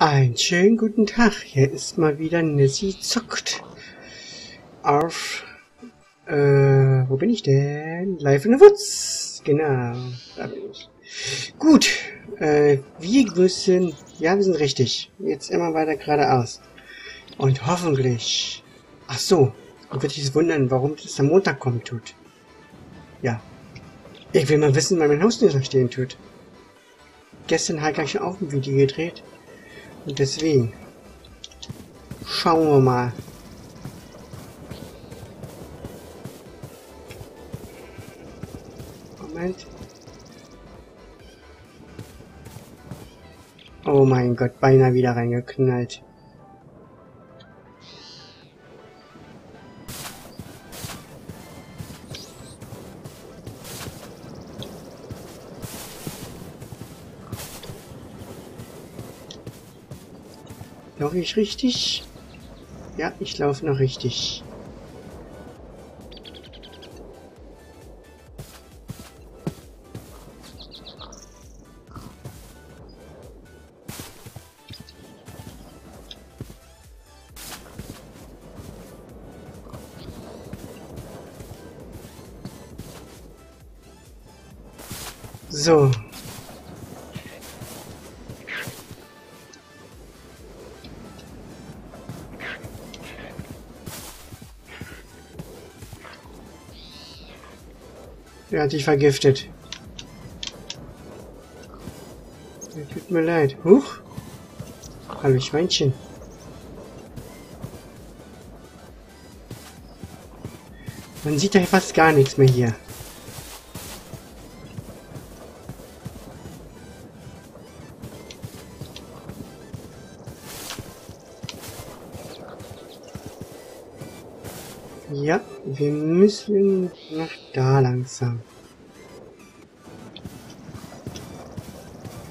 Einen schönen guten Tag. Hier ist mal wieder Nessie zockt. Auf, äh, wo bin ich denn? Live in the Woods. Genau, da bin ich. Gut, äh, wir grüßen, ja, wir sind richtig. Jetzt immer weiter geradeaus. Und hoffentlich, ach so, und wird sich wundern, warum das am Montag kommen tut. Ja. Ich will mal wissen, wann mein Haus nicht stehen tut. Gestern habe ich auch ein Video gedreht. Deswegen schauen wir mal. Moment. Oh mein Gott, beinahe wieder reingeknallt. Laufe ich richtig? Ja, ich laufe noch richtig. So, Er hat dich vergiftet. Tut mir leid. Huch. Hallo Schweinchen. Man sieht ja fast gar nichts mehr hier. Ja, wir müssen langsam.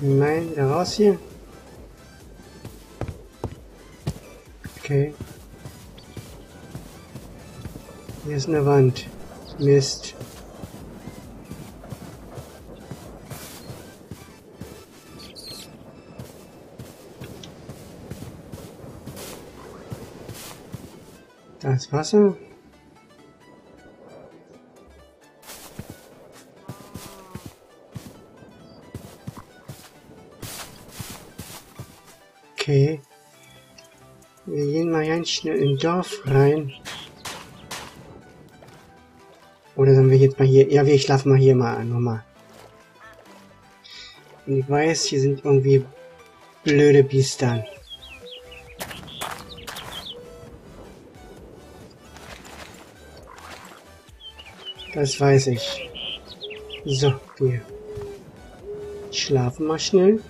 Nein, raus hier. Okay. Hier ist eine Wand. Mist. Das Wasser. Schnell in Dorf rein. Oder sollen wir jetzt mal hier... Ja, wir schlafen mal hier mal an, nochmal. Und ich weiß, hier sind irgendwie blöde Biestern. Das weiß ich. So, wir schlafen mal schnell.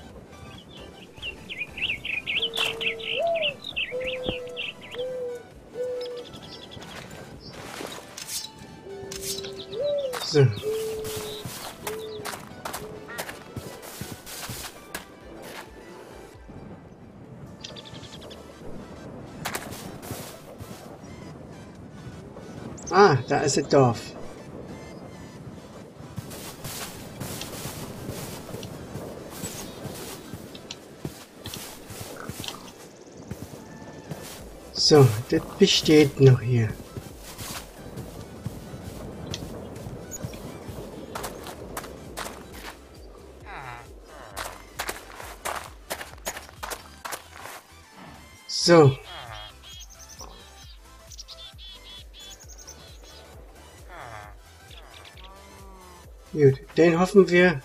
Ah, da ist das Dorf. So, das besteht noch hier. So. Den hoffen wir.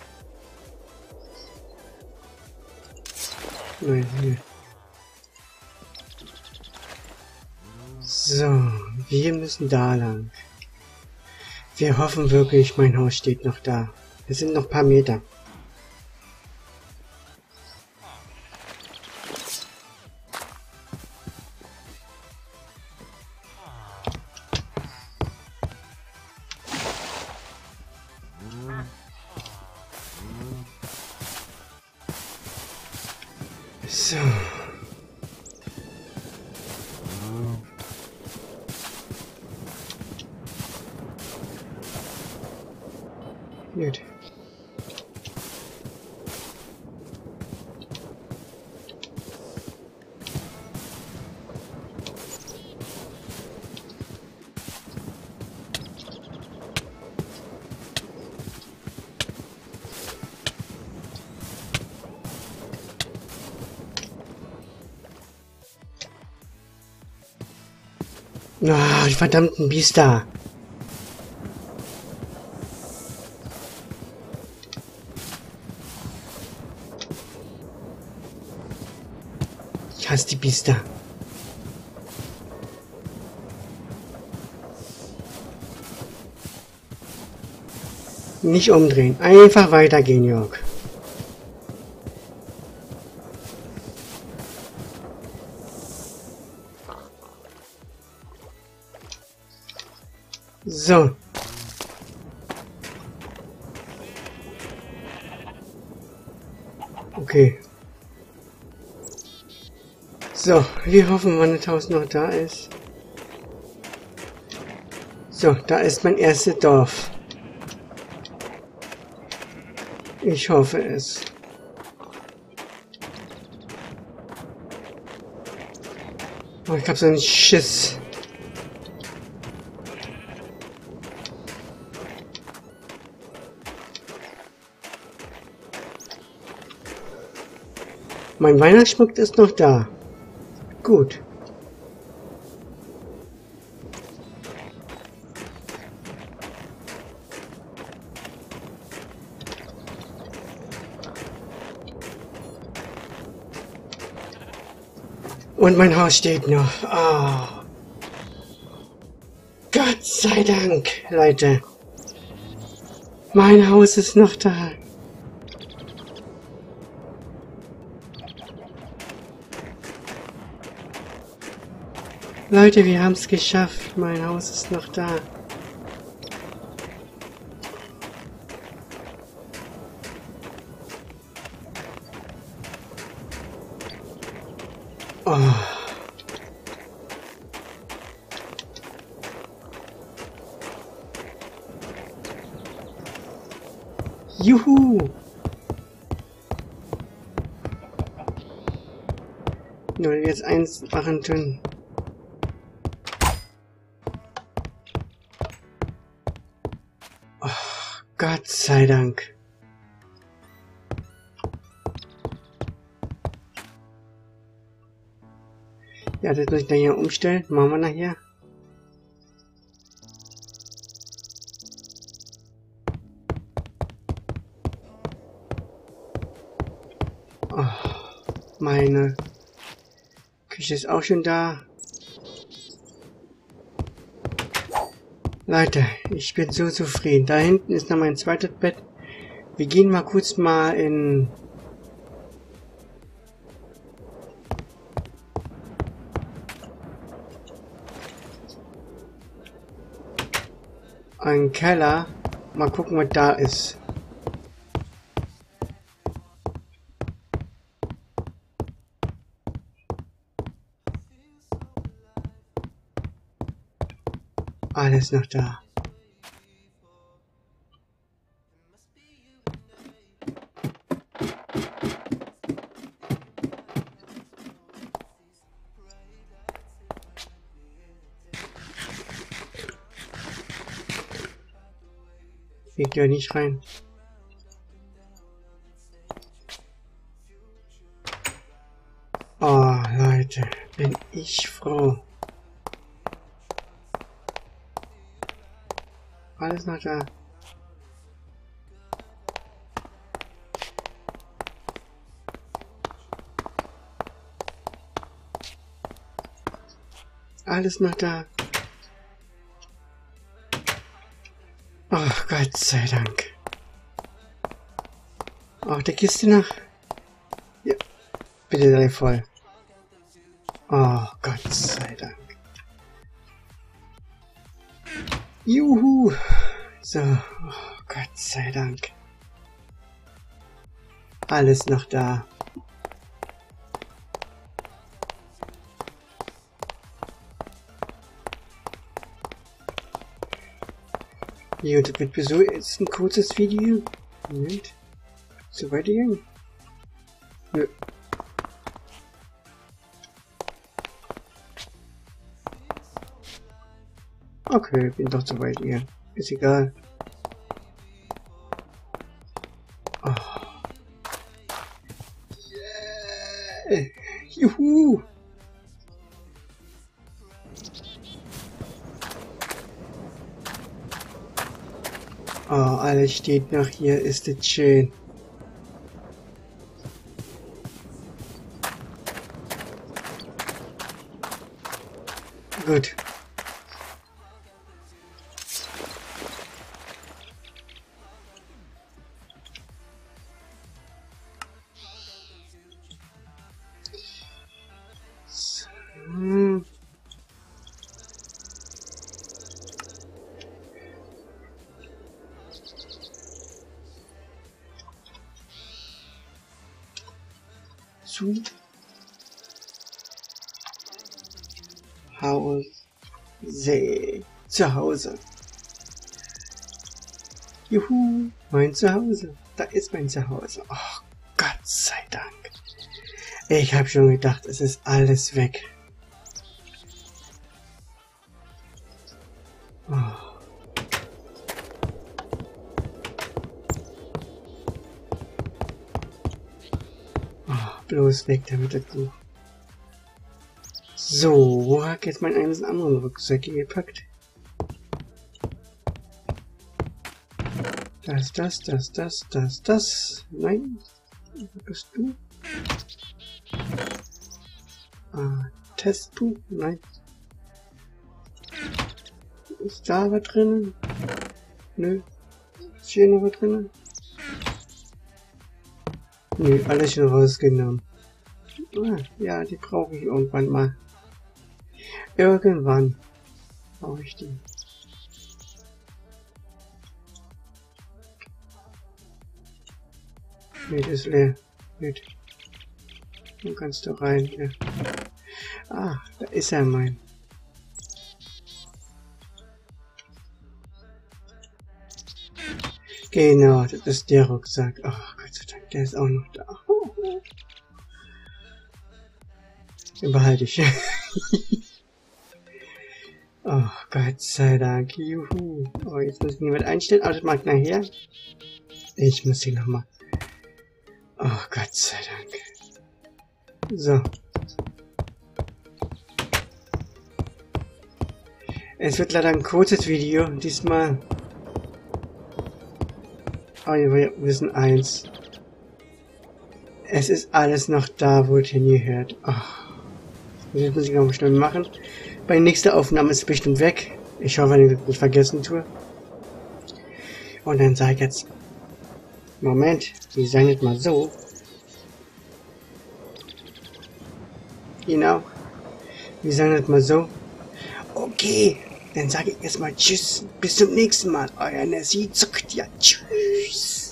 Nein, hier. So, wir müssen da lang. Wir hoffen wirklich, mein Haus steht noch da. Es sind noch ein paar Meter. So. Ah, die verdammten Biester. Ich hasse die Biester. Nicht umdrehen. Einfach weitergehen, Jörg. So. Okay. So, wir hoffen, meine Haus noch da ist. So, da ist mein erstes Dorf. Ich hoffe es. Oh, ich hab so einen Schiss. Mein Weihnachtsschmuck ist noch da. Gut. Und mein Haus steht noch. Oh. Gott sei Dank, Leute. Mein Haus ist noch da. Leute, wir haben es geschafft. Mein Haus ist noch da. Oh. Juhu! Nur jetzt eins machen tun. Sei Dank. Ja, das muss ich dann hier umstellen. Machen wir nachher. Oh, meine Küche ist auch schon da. Leute, ich bin so zufrieden. Da hinten ist noch mein zweites Bett. Wir gehen mal kurz mal in... Einen Keller. Mal gucken, was da ist. Alles noch da. Ich gehe nicht rein. Oh, Leute, bin ich froh. Alles noch da. Alles noch da. Oh, Gott sei Dank. Oh, der Kiste noch. Ja. Bitte sei voll. Oh, Gott Juhu. So, oh, Gott sei Dank. Alles noch da. Gut, das wird so jetzt ein kurzes Video. Moment. So weitergehen? Nö. Okay, bin doch zu weit hier. Ist egal. Oh. Yeah. Juhu! Oh, alles steht noch hier, ist es schön. Gut. Zu Hause. Zu Hause. Juhu, mein Zuhause. Da ist mein Zuhause. Oh, Gott sei Dank. Ich habe schon gedacht, es ist alles weg. Bloß weg damit Buch. So, wo hat jetzt mein eines anderen Rucksäcke gepackt? Das, das, das, das, das, das. Nein. Was bist du? Ah, Testbuch? Nein. Ist da was drinnen? Nö. Ist hier noch was drinnen? Nö, alles schon rausgenommen. Ah, ja, die brauche ich irgendwann mal. Irgendwann brauche ich die. Nee, das ist leer. Gut. Dann kannst du rein. Ja. Ah, da ist er mein. Genau, das ist der Rucksack. Oh, Gott sei Dank, der ist auch noch da. Den behalte ich. oh, Gott sei Dank. Juhu. Oh, jetzt muss ich niemand einstellen. Aber das mag nachher. Ich muss sie nochmal. Oh, Gott sei Dank. So. Es wird leider ein kurzes Video. Diesmal. Aber wir wissen eins. Es ist alles noch da, wo es hingehört. Oh. Das muss ich noch schnell machen. Bei nächster Aufnahme ist es bestimmt weg. Ich hoffe, ich das nicht vergessen tue. Und dann sage ich jetzt, Moment, jetzt mal so. Genau. Jetzt mal so. Okay, dann sage ich erstmal Tschüss. Bis zum nächsten Mal. Euer Nessie zuckt ja. Tschüss.